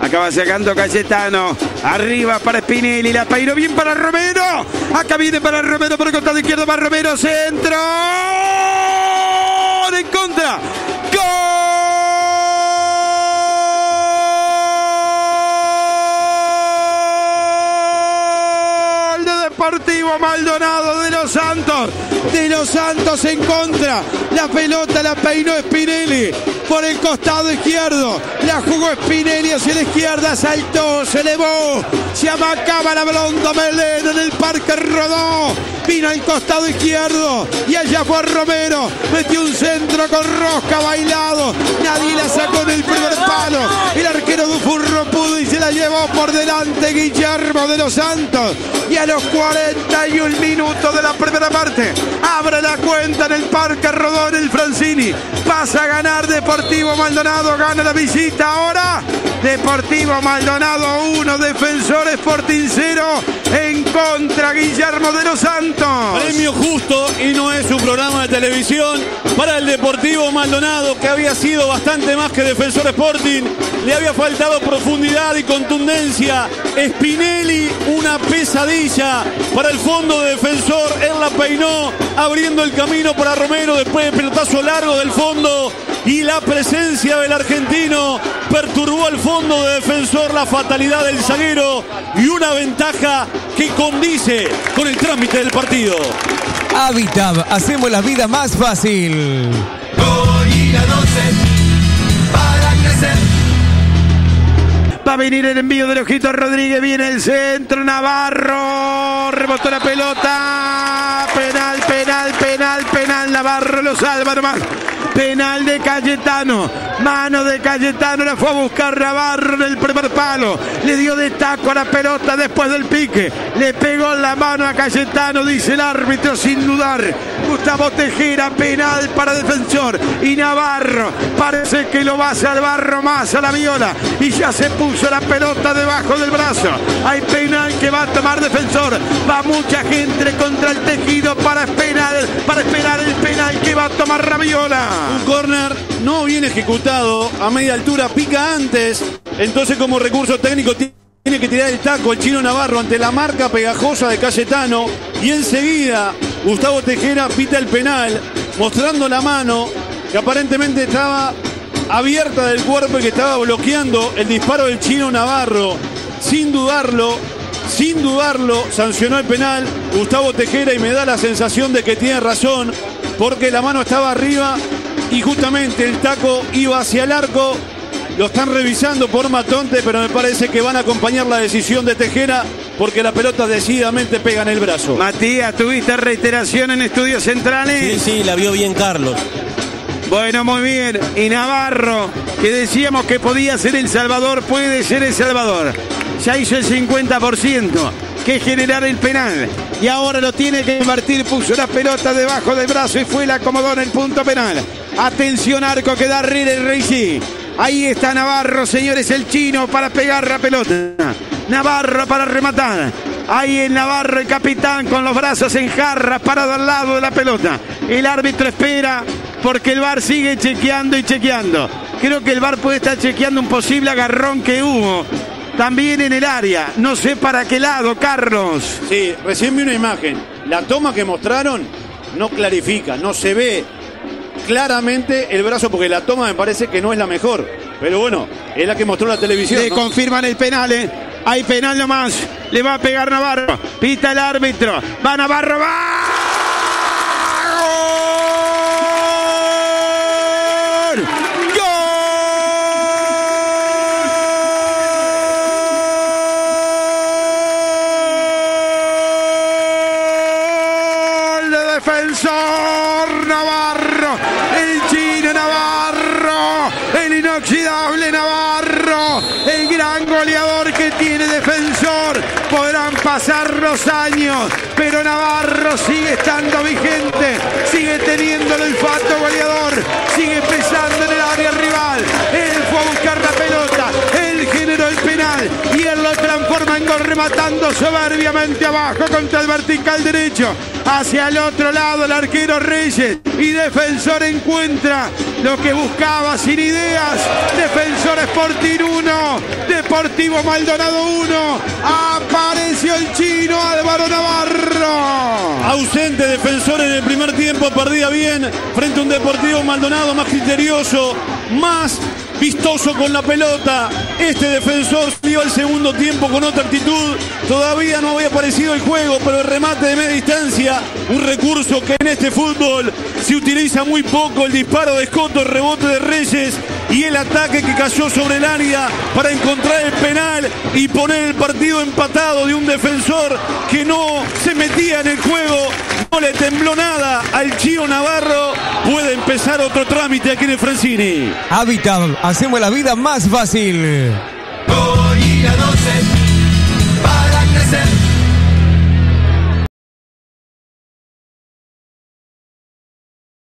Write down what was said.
Acaba sacando Cayetano. Arriba para Spinelli. La peinó bien para Romero. Acá viene para Romero por el costado izquierdo. Para Romero. Centro. En contra. Gol de Deportivo Maldonado de los Santos. En contra. La pelota la peinó Spinelli por el costado izquierdo. La jugó Spinelli hacia la izquierda. Saltó, se elevó. Se amacaba la blonda Melena en el parque rodó. Vino al costado izquierdo. Y allá fue Romero. Metió un centro con rosca bailado. Nadie la sacó en el primer palo. Dufurro pudo y se la llevó por delante Guillermo de los Santos. Y a los 41 minutos de la primera parte. Abre la cuenta en el Parque Rodón el Francini. Pasa a ganar Deportivo Maldonado. Gana la visita ahora. Deportivo Maldonado 1, Defensor Sporting 0. En contra Guillermo de los Santos. Premio justo y no es un programa de televisión para el Deportivo Maldonado que había sido bastante más que Defensor Sporting. Le había faltado profundidad y contundencia. Spinelli, una pesadilla para el fondo de defensor. Él la peinó abriendo el camino para Romero después del pelotazo largo del fondo. Y la presencia del argentino perturbó al fondo de defensor la fatalidad del zaguero y una ventaja que condice con el trámite del partido. Habitab, hacemos la vida más fácil. Va a venir el envío del Ojito Rodríguez. Viene el centro. Navarro. Rebotó la pelota. Penal, penal, penal, penal. Navarro lo salva nomás. Penal de Cayetano. Mano de Cayetano. La fue a buscar Navarro en el primer palo. Le dio de taco a la pelota después del pique. Le pegó la mano a Cayetano. Dice el árbitro sin dudar. Gustavo Tejera. Penal para defensor. Y Navarro. Parece que lo va a salvar más a la viola. Y ya se puso la pelota debajo del brazo. Hay penal que va a tomar defensor. Va mucha gente contra el tejido para esperar, para esperar el penal que va a tomar Raviola. Un corner no bien ejecutado a media altura, pica antes. Entonces, como recurso técnico, tiene que tirar el taco el chino Navarro ante la marca pegajosa de Cayetano. Y enseguida, Gustavo Tejera pita el penal, mostrando la mano que aparentemente estaba abierta del cuerpo y que estaba bloqueando el disparo del chino Navarro. Sin dudarlo, sin dudarlo, sancionó el penal Gustavo Tejera y me da la sensación de que tiene razón porque la mano estaba arriba y justamente el taco iba hacia el arco. Lo están revisando por Matonte, pero me parece que van a acompañar la decisión de Tejera porque la pelota decididamente pega en el brazo. Matías, ¿tuviste reiteración en estudios centrales? Sí, sí, la vio bien Carlos. Bueno, muy bien. Y Navarro, que decíamos que podía ser El Salvador, puede ser El Salvador. Ya hizo el 50%, que generar el penal. Y ahora lo tiene que convertir, puso la pelota debajo del brazo y fue la acomodó en el punto penal. Atención, arco que da el Reisi. Ahí está Navarro, señores, el chino para pegar la pelota. Navarro para rematar. Ahí en Navarro el capitán con los brazos en jarras parado al lado de la pelota. El árbitro espera porque el VAR sigue chequeando y chequeando. Creo que el VAR puede estar chequeando un posible agarrón que hubo. También en el área. No sé para qué lado, Carlos. Sí, recién vi una imagen. La toma que mostraron no clarifica, no se ve claramente el brazo porque la toma me parece que no es la mejor. Pero bueno, es la que mostró la televisión. Le ¿no? confirman el penal, ¿eh? Hay penal nomás. Le va a pegar Navarro. Pita el árbitro. Va Navarro, va. ¡Gol! ¡Gol de defensor Navarro! El chino Navarro, el inoxidable Navarro, pasar los años, pero Navarro sigue estando vigente, sigue teniendo el olfato goleador, sigue pesando en el área rival. Él fue a buscar la pelota, él generó el penal y él lo transforma en gol rematando soberbiamente abajo contra el vertical derecho. Hacia el otro lado el arquero Reyes y defensor encuentra lo que buscaba sin ideas. Defensor Sporting 1, Deportivo Maldonado 1. Apareció el chino Álvaro Navarro. Ausente defensor en el primer tiempo, perdía bien frente a un Deportivo Maldonado más criterioso, más vistoso con la pelota. Este defensor salió al segundo tiempo con otra actitud. Todavía no había aparecido el juego, pero el remate de media distancia, un recurso que en este fútbol se utiliza muy poco. El disparo de Escoto, el rebote de Reyes y el ataque que cayó sobre el área para encontrar el penal y poner el partido empatado de un defensor que no se metía en el juego, no le tembló nada al Chío Navarro. Puede empezar otro trámite aquí en el Francini. Habitat, hacemos la vida más fácil. Gorila 12 para crecer.